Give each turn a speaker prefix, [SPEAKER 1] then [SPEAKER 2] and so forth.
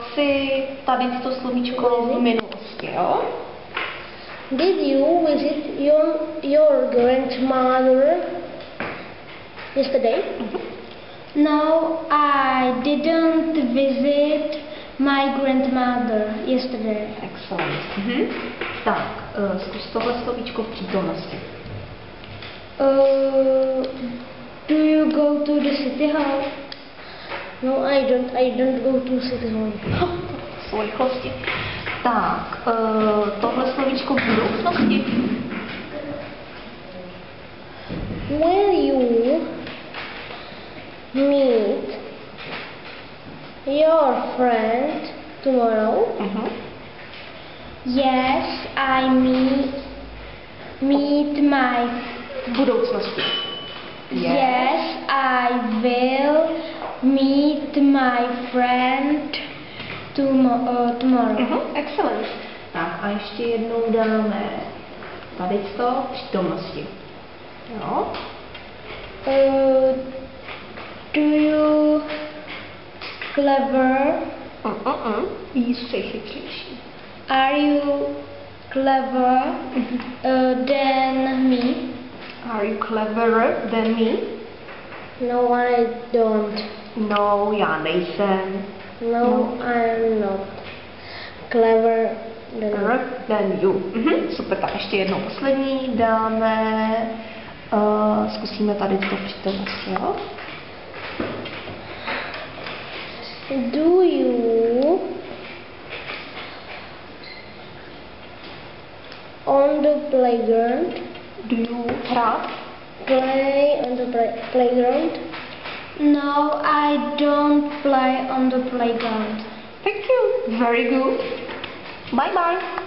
[SPEAKER 1] Chci tady to slovíčko v minulosti, jo?
[SPEAKER 2] Did you visit your your grandmother yesterday?
[SPEAKER 3] No, I didn't visit my grandmother yesterday.
[SPEAKER 1] Excellent. Mhm. Tak, uh, zkus tohle slovíčko v přítomnosti.
[SPEAKER 3] Uh, do you go to the city hall?
[SPEAKER 2] No, I don't. I don't go to city hall.
[SPEAKER 1] Rychlosti. Tak, uh, tohle slovíčko v budoucnosti.
[SPEAKER 2] Will you meet your friend tomorrow?
[SPEAKER 1] Mhm.
[SPEAKER 3] Yes, I meet meet my
[SPEAKER 1] budoucnosti.
[SPEAKER 3] yes, I will meet my friend tomo- uh, tomorrow.
[SPEAKER 1] Mhm, excellent. Tak a ještě jednou dáme tady to v přítomnosti. Jo?
[SPEAKER 3] Uh, do you clever?
[SPEAKER 1] Uh-uh. Jistě chytřejší.
[SPEAKER 3] Are you clever uh, than me?
[SPEAKER 1] Are you cleverer than me?
[SPEAKER 2] No, I don't.
[SPEAKER 1] No, já nejsem.
[SPEAKER 2] No, I'm not clever than you.
[SPEAKER 1] Cleverer than you. Mhm, super, tak ještě jednou poslední dáme, uh, zkusíme tady to v přítomnosti, jo?
[SPEAKER 2] Do you on the playground
[SPEAKER 1] Do you hrát?
[SPEAKER 2] Play on the play- playground?
[SPEAKER 3] No, I don't play on the playground.
[SPEAKER 1] Thank you. Very good. Bye bye.